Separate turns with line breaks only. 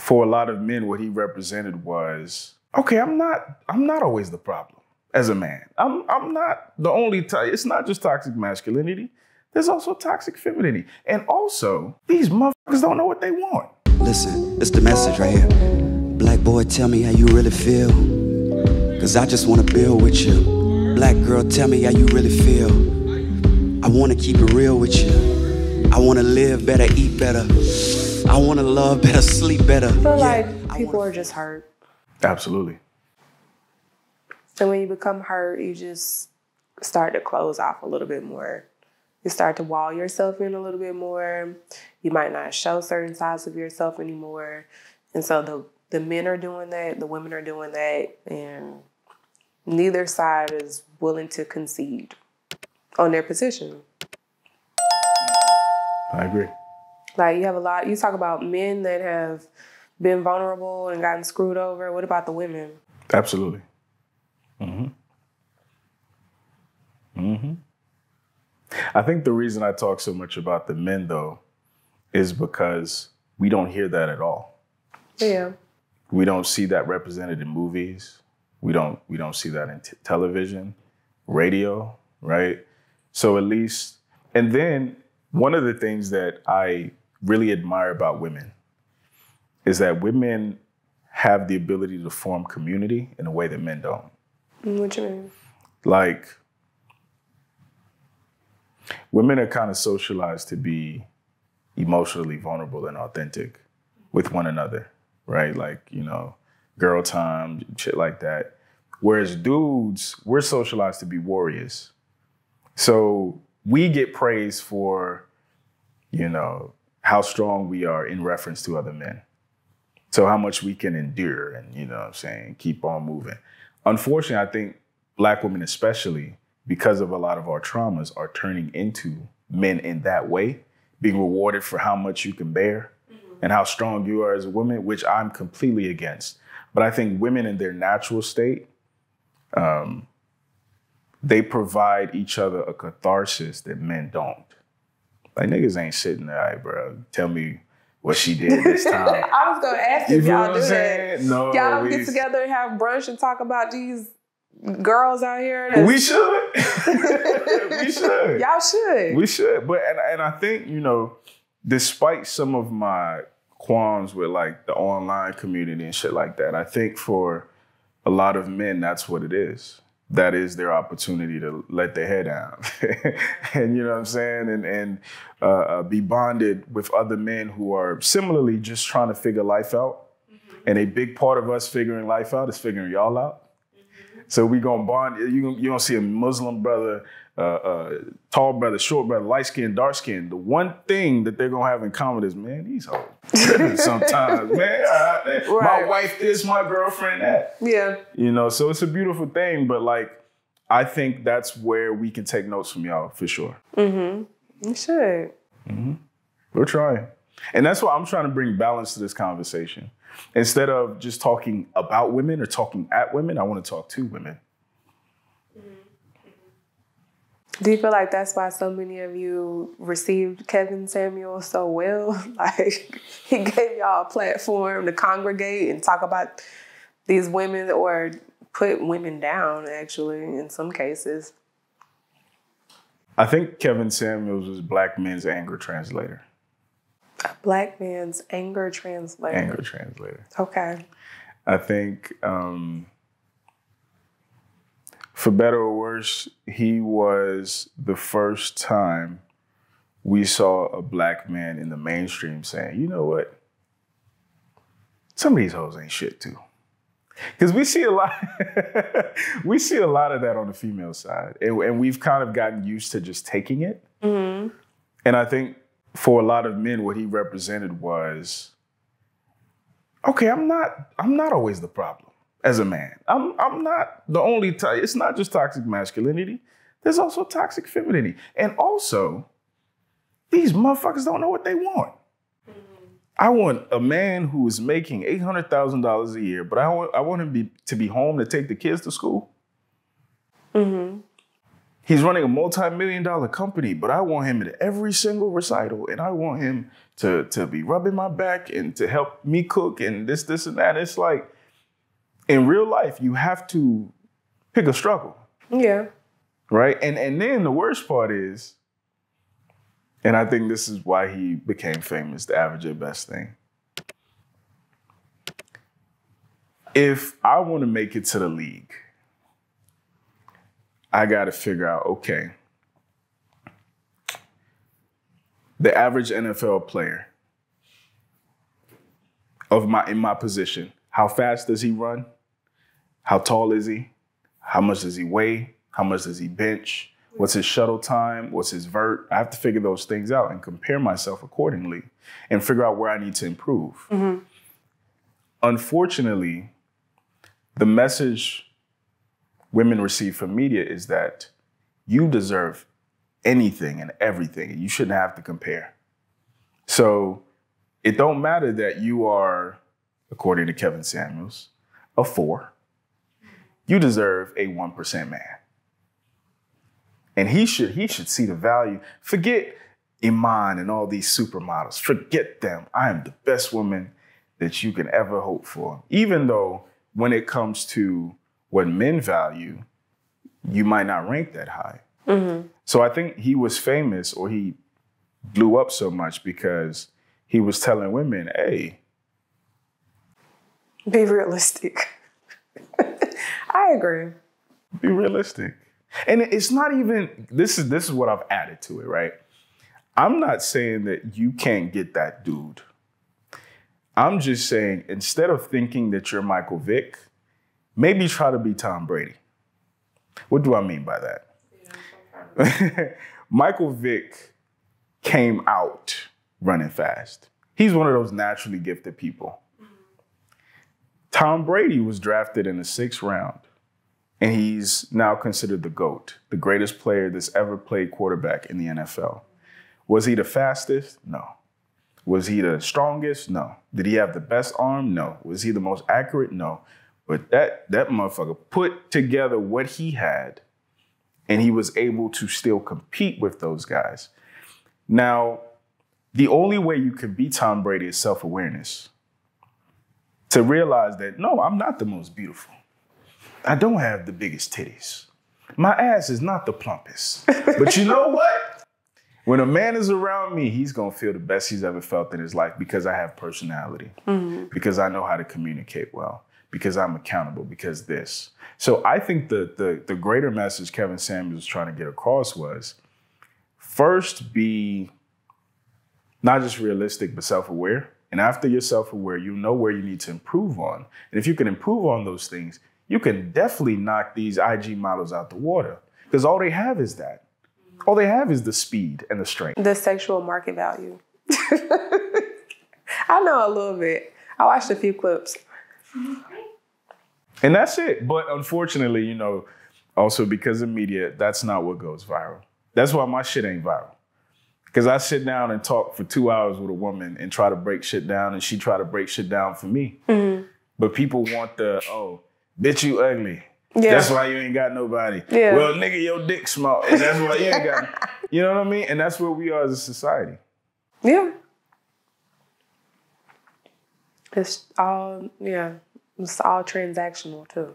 for a lot of men, what he represented was okay. I'm not. I'm not always the problem as a man. I'm. I'm not the only. T- it's not just toxic masculinity. There's also toxic femininity, and also these motherfuckers don't know what they want.
Listen, it's the message right here. Black boy, tell me how you really feel. Cause I just wanna build with you. Black girl, tell me how you really feel. I wanna keep it real with you. I wanna live better, eat better. I wanna love better, sleep better.
I feel
Yeah,
like people
wanna-
are just hurt.
Absolutely.
So when you become hurt, you just start to close off a little bit more. You start to wall yourself in a little bit more. You might not show certain sides of yourself anymore. And so the the men are doing that, the women are doing that, and neither side is willing to concede on their position.
I agree.
Like you have a lot you talk about men that have been vulnerable and gotten screwed over. What about the women?
Absolutely. hmm hmm I think the reason I talk so much about the men, though, is because we don't hear that at all.
Yeah.
We don't see that represented in movies. We don't. We don't see that in t- television, radio, right? So at least, and then one of the things that I really admire about women is that women have the ability to form community in a way that men don't.
What you mean?
like women are kind of socialized to be emotionally vulnerable and authentic with one another, right? Like, you know, girl time, shit like that. Whereas dudes, we're socialized to be warriors. So we get praised for, you know, how strong we are in reference to other men. So how much we can endure and, you know what I'm saying, keep on moving. Unfortunately, I think black women especially, because of a lot of our traumas, are turning into men in that way, being rewarded for how much you can bear and how strong you are as a woman, which I'm completely against. But I think women in their natural state, um, they provide each other a catharsis that men don't. Like niggas ain't sitting there, "Hey, bro, tell me what she did this time.
I was gonna ask
You
if y'all do that.
No,
Y'all get together and have brunch and talk about these girls out here. that's-
We should. we should.
Y'all should.
We should. But and and I think, you know, despite some of my qualms with like the online community and shit like that, I think for a lot of men that's what it is. That is their opportunity to let their hair down. and you know what I'm saying? And and uh, uh, be bonded with other men who are similarly just trying to figure life out. And a big part of us figuring life out is figuring y'all out. So we gonna bond. You you gonna see a Muslim brother, uh, uh, tall brother, short brother, light skin, dark skin. The one thing that they're gonna have in common is, man, these hoes sometimes, man. I- My wife this, my girlfriend that.
yeah.
You know, so it's a beautiful thing. But like, I think that's where we can take notes from y'all for sure. Mm-hmm.
You should. Mm-hmm.
We're trying. And that's why I'm trying to bring balance to this conversation. Instead of just talking about women or talking at women, I want to talk to women.
Do you feel like that's why so many of you received Kevin Samuels so well? Like he gave y'all a platform to congregate and talk about these women or put women down actually in some cases.
I think Kevin Samuels was black men's anger translator.
Black man's anger translator.
Anger translator.
Okay.
I think, um, for better or worse, he was the first time we saw a black man in the mainstream saying, you know what? Some of these hoes ain't shit too. Because we see a lot, we see a lot of that on the female side, and, and we've kind of gotten used to just taking it. And I think for a lot of men, what he represented was, okay, I'm not, I'm not always the problem as a man. I'm, I'm not the only. To- it's not just toxic masculinity. There's also toxic femininity, and also, these motherfuckers don't know what they want. Mm-hmm. I want a man who is making eight hundred thousand dollars a year, but I want I want him be, to be home to take the kids to school. Mm-hmm. He's running a multi-million dollar company, but I want him at every single recital, and I want him to to be rubbing my back and to help me cook and this, this, and that. It's like in real life, you have to pick a struggle,
Yeah.
right? And and then the worst part is, and I think this is why he became famous, the average at best thing. If I want to make it to the league, I got to figure out okay, the average NFL player of my in my position, how fast does he run? How tall is he? How much does he weigh? How much does he bench? What's his shuttle time? What's his vert? I have to figure those things out and compare myself accordingly and figure out where I need to improve. Mm-hmm. Unfortunately, the message women receive from media is that you deserve anything and everything and you shouldn't have to compare. So it don't matter that you are, according to Kevin Samuels, a four. You deserve a 1% man. And he should he should see the value. Forget Iman and all these supermodels. Forget them. I am the best woman that you can ever hope for. Even though when it comes to what men value, you might not rank that high. Mm-hmm. So I think he was famous or he blew up so much because he was telling women, hey,
Be realistic. I agree.
be realistic. And it's not even this is this is what I've added to it, right? I'm not saying that you can't get that dude. I'm just saying instead of thinking that you're Michael Vick, maybe try to be Tom Brady. What do I mean by that? Michael Vick came out running fast. He's one of those naturally gifted people. Tom Brady was drafted in the sixth round, and he's now considered the GOAT, the greatest player that's ever played quarterback in the NFL. Was he the fastest? No. Was he the strongest? No. Did he have the best arm? No. Was he the most accurate? No. But that that motherfucker put together what he had, and he was able to still compete with those guys. Now, the only way you can beat Tom Brady is self-awareness. To realize that no, I'm not the most beautiful. I don't have the biggest titties. My ass is not the plumpest. But you know what? When a man is around me, he's gonna feel the best he's ever felt in his life because I have personality, mm-hmm. because I know how to communicate well, because I'm accountable, because this. So I think the the, the greater message Kevin Samuels was trying to get across was first be not just realistic but self-aware. And after you're self-aware, you know where you need to improve on. And if you can improve on those things, you can definitely knock these IG models out the water because all they have is that. All they have is the speed and the strength.
The sexual market value. I know a little bit. I watched a few clips. Mm-hmm.
And that's it. But unfortunately, you know, also because of media, that's not what goes viral. That's why my shit ain't viral. Because I sit down and talk for two hours with a woman and try to break shit down, and she try to break shit down for me. Mm-hmm. But people want the, oh, bitch, you ugly.
Yeah.
That's why you ain't got nobody.
Yeah.
Well, nigga, your dick small. And that's why you ain't got You know what I mean? And that's where we are as a society.
Yeah. It's all yeah. It's all transactional too.